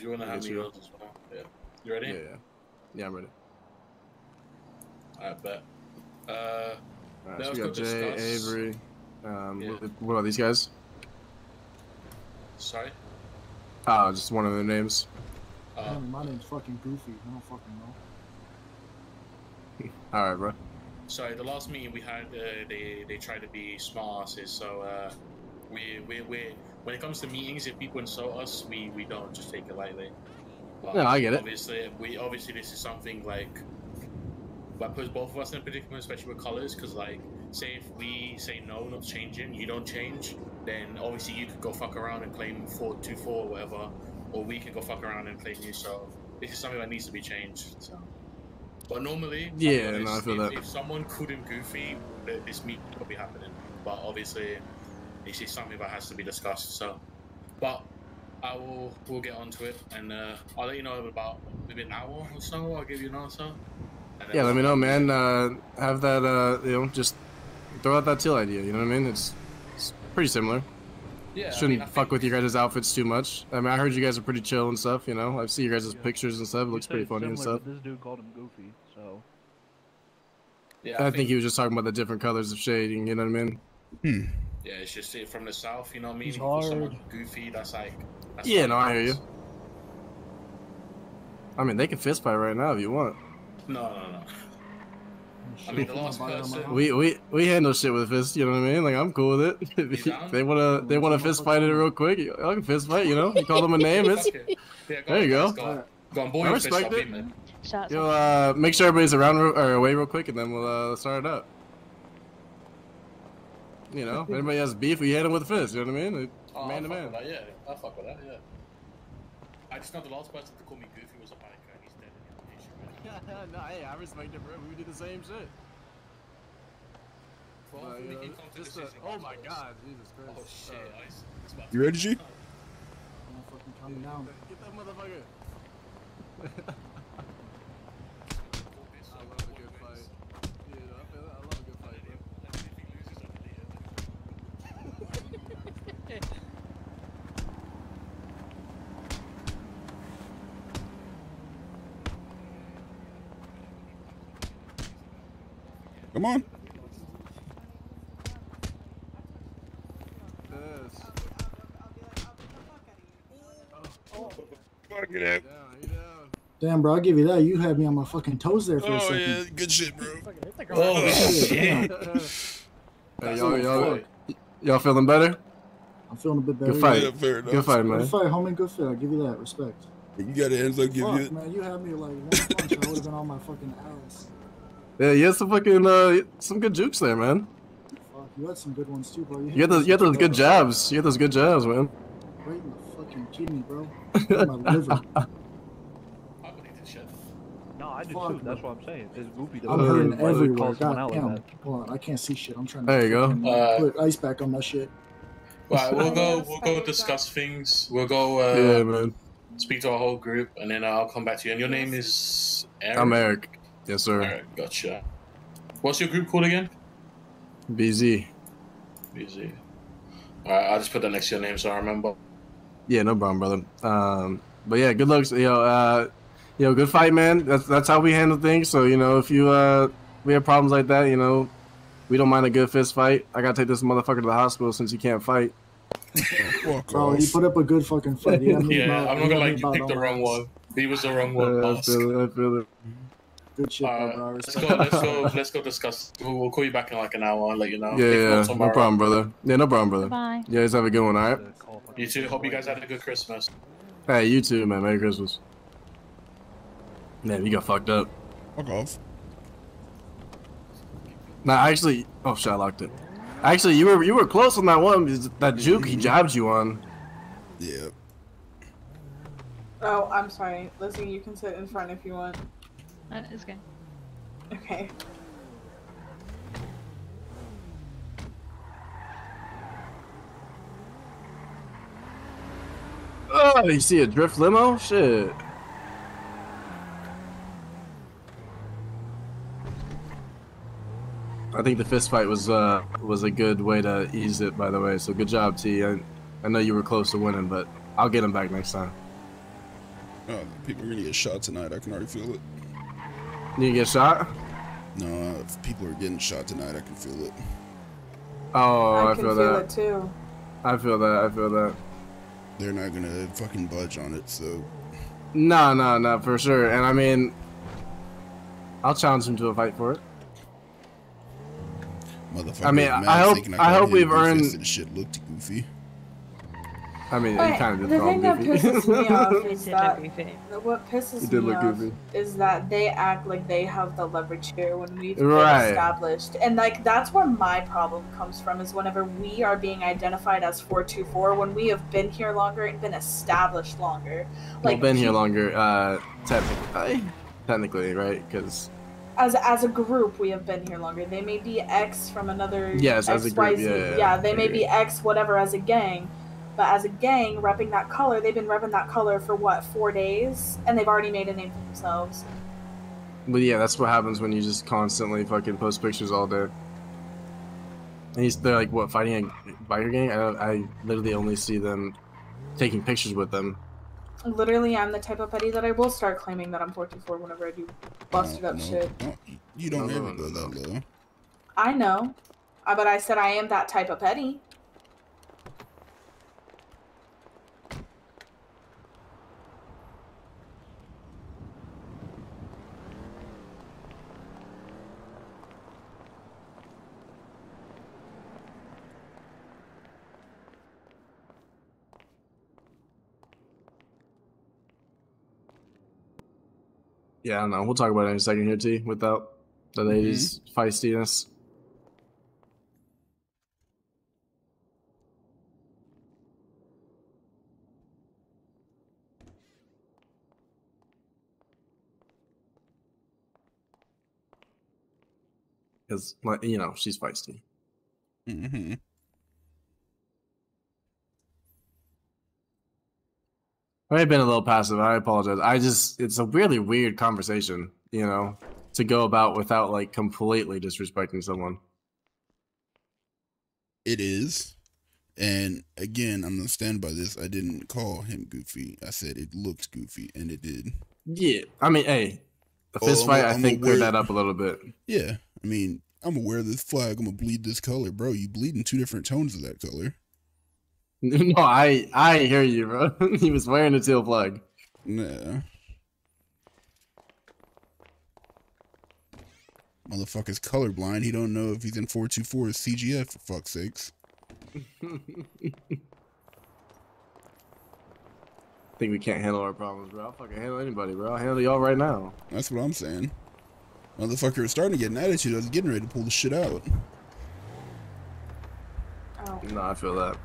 if you want to Yeah, have me sure. yours as well. Yeah. You ready? Yeah, yeah. Yeah, I'm ready. I bet. Uh, Alright, Let's so we got Jay, discuss- Avery. Um, Yeah. what, what about these guys? sorry. Oh, just one of their names. Uh, Apparently my name's fucking Goofy. I don't fucking know. All right, bro. sorry. The last meeting we had, uh, they they tried to be smart asses. So uh, we we we when it comes to meetings, if people insult us, we we don't just take it lightly. But No, I get it. Obviously, we obviously this is something like that puts both of us in a predicament, especially with colors, because like say if we say no, not changing, you don't change, then obviously you could go fuck around and claim four two four or whatever, or we can go fuck around and claim you. So this is something that needs to be changed. So. But normally, Yeah, no, I honest, feel if, that. if someone couldn't goofy, th- this meet will be happening. But obviously, it's just something that has to be discussed. So, but I will we'll get onto it, and uh, I'll let you know about maybe an hour or so. I'll give you an answer. and then Yeah, let me we'll- know, man. Uh, have that, uh, you know, just throw out that teal idea. You know what I mean? It's, it's pretty similar. Yeah, Shouldn't mean, I fuck think- with your guys' outfits too much. I mean, I heard you guys are pretty chill and stuff. You know, I see your guys' pictures and stuff. It looks pretty it's funny and stuff. This dude called him Goofy, so Yeah, I think he was just talking about the different colors of shading. You know what I mean? Yeah, it's just it from the south. You know what I mean? He's If you put someone goofy. That's like. That's Yeah, what no, I hear you. I mean, they can fist fight right now if you want. No, no, no. I Shit, mean, the I'm last buying on person- We we we handle shit with fists. You know what I mean? Like I'm cool with it. They wanna they wanna fist fight it real quick. I can fist fight. You know, you call them a name. It's Yeah, There you on, go. guys, Go, go on, boy, I your fist respect it. man. Shots. You'll uh, make sure everybody's around or away real quick, and then we'll uh, start it up. You know, if anybody has beef, we hit him with a fist. You know what I mean? Like, Oh, man I'll to fuck man. that, yeah, I fuck with that, yeah. I just know the last person to call me Goofy was a biker, and he's dead in the application. no, hey, I respect it, bro. We do the same shit. Well, Uh, we you know, can come to just, decision oh my god, Jesus Christ. Oh shit, Uh, I s- it's about You ready, G? I'm fucking coming down. Get that motherfucker. I love a good fight. Yeah, I feel it. I love a good fight, bro. Come on. Yes. Fuck it out. Down, you down. Damn, bro, I'll give you that. You had me on my fucking toes there for a Oh second. yeah, good shit, bro. Oh shit. Hey, y'all, y'all, y'all feeling better? I'm feeling a bit better. Good fight. Yeah, fair enough. Good fight, man. Good fight, homie. Good fight. I'll give you that. Respect. You got it, Enzo. Give Fuck, you it. man, you had me like one punch. I would have been on my fucking ass. Yeah, you had some fucking uh, some good jukes there, man. Fuck, you had some good ones too, bro. You, You had those, you had those good jabs. You had those good jabs, man. Right in the fucking kidney, bro. Right in my liver. I believe this shit. No, I do too. That's what I'm saying. It's Goofy. I'm hurting Why everywhere. call God out damn. like? Hold on, I can't see shit. I'm trying to There you go. fucking Uh, put ice back on my shit. Right, we'll go. We'll go discuss things. We'll go uh, Yeah, man. speak to our whole group, and then I'll come back to you. And your name is Eric. I'm Eric. Yes, sir. Eric, gotcha. What's your group called again? BZ. BZ. All right, I'll just put that next to your name so I remember. Yeah, no problem, brother. Um, but yeah, good luck. Yo, uh, yo, good fight, man. That's that's how we handle things. So you know, if you uh, we have problems like that, you know, we don't mind a good fist fight. I gotta take this motherfucker to the hospital since he can't fight. Fuck Bro, off. you put up a good fucking fight. You Yeah, about- I'm not gonna like lie, you picked the wrong one. He was the wrong one. Uh, I boss. feel it. I feel it. Good shit, Uh, bro. let's go. Let's go. Let's go discuss. We'll, we'll call you back in like an hour and let you know. Yeah, yeah, no problem, brother. Yeah, no problem, brother. Bye. You guys have a good one, all right? To call fucking You too. Hope you guys like had a good Christmas. Hey, you too, man. Merry Christmas. Man, you got fucked up. Fuck off. Nah, actually, oh shit, I locked it. Actually, you were you were close on that one. That juke he jabbed you on. Yeah. Oh, I'm sorry. Lizzie, you can sit in front if you want. That is good. Okay. Oh, you see a drift limo? Shit. I think the fist fight was uh was a good way to ease it. By the way, so good job, T. I, I know you were close to winning, but I'll get him back next time. Oh, people are gonna get shot tonight. I can already feel it. You get shot? No, uh, if people are getting shot tonight, I can feel it. Oh, I, I feel, feel, that. it too. I feel that. I feel that. They're not gonna fucking budge on it. So No, no, no, for sure. And I mean, I'll challenge him to a fight for it. motherfucker. I mean, I hope- I hope we've goofy earned- instead of shit looked goofy. I mean, he But kind of the did call thing that him goofy. pisses me off It is did that what pisses me look off goofy. is that they act like they have the leverage here when we've been established, and like that's where my problem comes from is whenever we are being identified as four two four when we have been here longer and been established longer. Well, Like been here longer, uh, technically, technically, right? Because as as a group we have been here longer. They may be X from another Yes, as a group, XYZ. yeah, yeah, they I may be agree. X whatever as a gang. But as a gang, repping that color, they've been repping that color for what four days, and they've already made a name for themselves. But yeah, that's what happens when you just constantly fucking post pictures all day. And he's they're like what fighting a biker gang? I, I literally only see them taking pictures with them. Literally, I'm the type of petty that I will start claiming that I'm 44 whenever I do busted up no, shit. no, you don't No, ever no, go that low. I know, uh, but I said I am that type of petty. Yeah, I don't know. We'll talk about it in a second here, T. Without the ladies' feistiness. Because, like, you know, she's feisty. hmm I have been a little passive. I apologize. I just, it's a really weird conversation, you know, to go about without like completely disrespecting someone. It is. And again, I'm gonna stand by this. I didn't call him goofy. I said it looked goofy, and it did. Yeah. I mean, hey, the Oh, fist I'm- fight, I I'm think, cleared aware- that up a little bit. Yeah, I mean, I'm gonna wear this flag. I'm gonna bleed this color, bro. You bleed in two different tones of that color. No, I, I hear you, bro. he was wearing a teal flag. Nah. Motherfucker's colorblind. He don't know if he's in 424 or CGF, for fuck's sakes. I think we can't handle our problems, bro. I'll fucking handle anybody, bro. I'll handle y'all right now. That's what I'm saying. Motherfucker is starting to get an attitude. I was getting ready to pull the shit out. Oh. No, I feel that.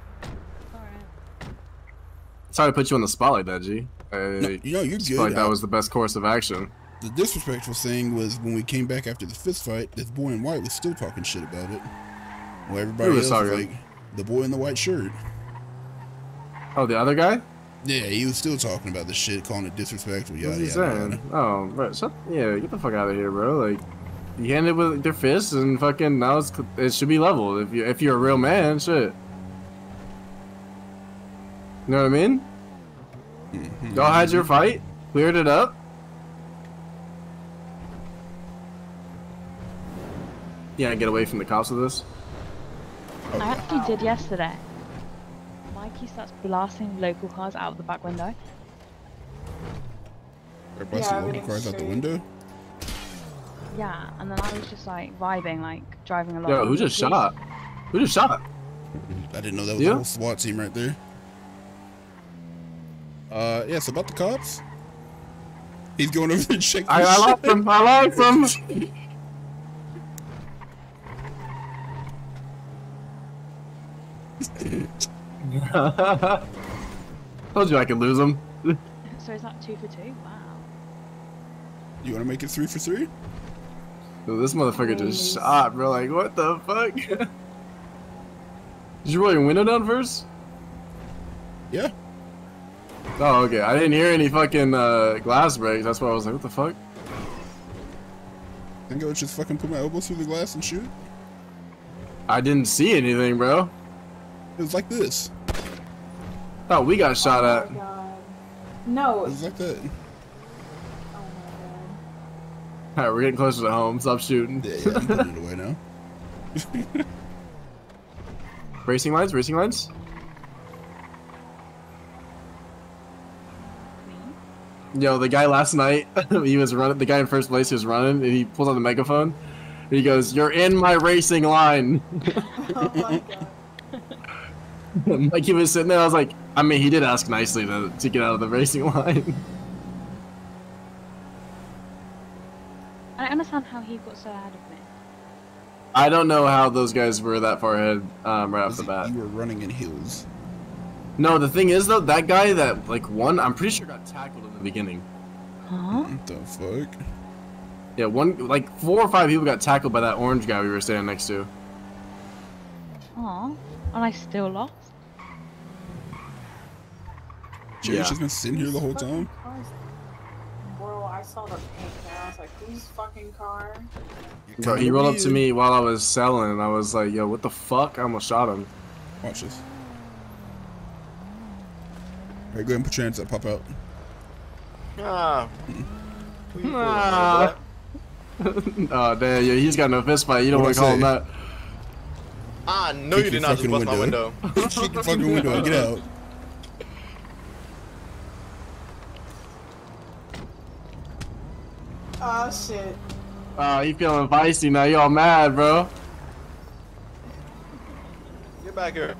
Sorry to put you on the spot like that, G. I No, you're good. like that was the best course of action. the disrespectful thing was when we came back after the fist fight, this boy in white was still talking shit about it. Well, everybody was else was like, the boy in the white shirt. Oh, the other guy? Yeah, he was still talking about the shit, calling it disrespectful. Yada, What's he yada, saying? yada. Oh, bro, shut, yeah, get the fuck out of here, bro. Like, you handed it with their fists, and fucking now it's, it should be leveled. If you if you're a real man, shit. You know what I mean? Y'all had your fight, cleared it up. Yeah, get away from the cops with this. I actually did yesterday. Mikey starts blasting local cars out of the back window. Everybody Yeah, local everything's cars out the window. Yeah, and then I was just like vibing, like driving along. Yo, who just Police- shot? Who just shot? I didn't know that was Yeah. a whole SWAT team right there. Uh, yeah, so about the cops. He's going over there to check. I, for I lost him. I lost him. Told you I could lose him. So is that two for two? Wow. You want to make it three for three? Dude, this motherfucker Nice. just shot, bro. Like, what the fuck? Did you roll your window down first? Yeah. Oh, okay. I didn't hear any fucking uh, glass breaks. That's why I was like, what the fuck? I think I would just fucking put my elbows through the glass and shoot. I didn't see anything, bro. It was like this. Oh, we got shot oh at. my God. No. It's like that. Oh All right, we're getting closer to home. Stop shooting. Yeah, yeah, I'm putting it away now. Racing lines, racing lines. Yo, the guy last night, he was running. The guy in first place he was running, and he pulls out the megaphone. And he goes, "You're in my racing line." Oh my god. like he was sitting there. I was like, I mean, he did ask nicely to to get out of the racing line. I don't understand how he got so ahead of me. I don't know how those guys were that far ahead um, right off the bat. You were running in heels. No, the thing is though, that guy that like won, I'm pretty sure got tackled in the beginning. Huh? What the fuck? Yeah, one like four or five people got tackled by that orange guy we were standing next to. Aw. And I still lost. Jerry's Yeah. just been sitting here the whole time. Bro, I saw the pink and I was like, whose fucking car? Bro, he rolled up to me while I was selling, and I was like, "Yo, what the fuck?" I almost shot him. Watch this. Alright, go ahead and put your hands up, pop out. Ah. Who you fooling, Ah. oh damn, yeah, he's got no fist fight. You don't want to I call him that. Ah, no, Kick you did not just fucking bust my window. Kick the fucking window. Get out. Oh shit. Oh, he feeling feisty now. You all mad, bro? Get back here.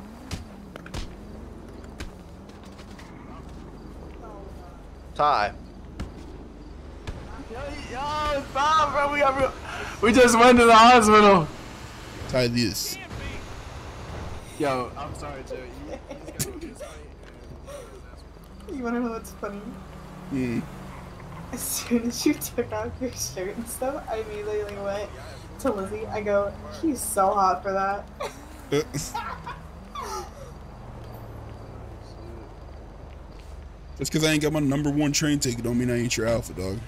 Ty. Yo, stop, bro. We got. real. We just went to the hospital. Tie this. Yo, I'm sorry, Joe. You, You wanna know what's funny? Mm. As soon as you took off your shirt and stuff, I immediately went to Lizzie. I go, she's so hot for that. Just because I ain't got my number one train ticket don't mean I ain't your alpha, dog.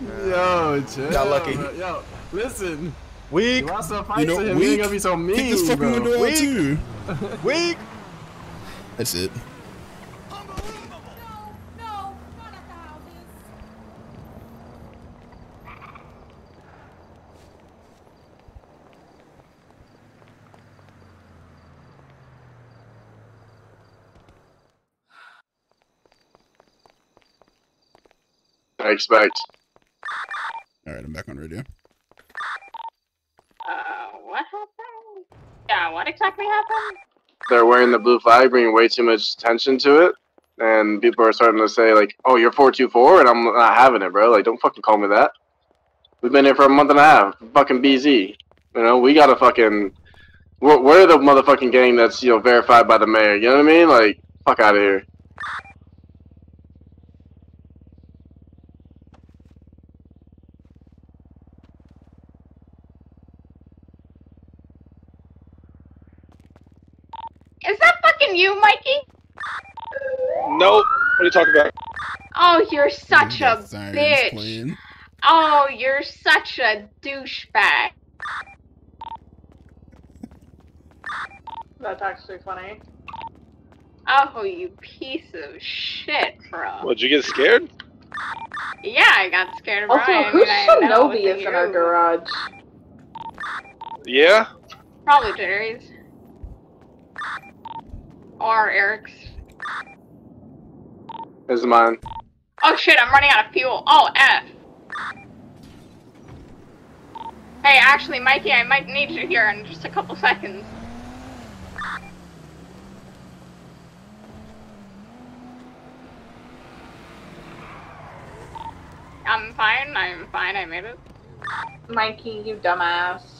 Yo, chill. Got lucky. bro. Yo, listen. Weak. You lost a fight You know, to him. You weak. ain't gonna be so mean, Kick this fucking bro. window out Weak. too. Weak. That's it. I expect. All right, I'm back on radio. Uh, what happened? Yeah, what exactly happened? They're wearing the blue flag, bringing way too much attention to it, and people are starting to say like, "Oh, you're four two four, and I'm not having it, bro. Like, don't fucking call me that. We've been here for a month and a half. Fucking BZ. You know, we gotta fucking. We're, we're the motherfucking gang that's you know verified by the mayor. You know what I mean? Like, fuck out of here. Is that fucking you, Mikey? Nope. What are you talking about? Oh, you're such a bitch. playing. Oh, you're such a douchebag. That's actually funny. Oh, you piece of shit, bro. What, did you get scared? Yeah, I got scared of Also, Brian. whose I didn't know it Shinobi is in our garage? Yeah? Probably Jerry's. Or Eric's. This is mine. Oh shit, I'm running out of fuel. Oh, F. Hey, actually, Mikey, I might need you here in just a couple seconds. I'm fine, I'm fine, I made it. Mikey, you dumbass.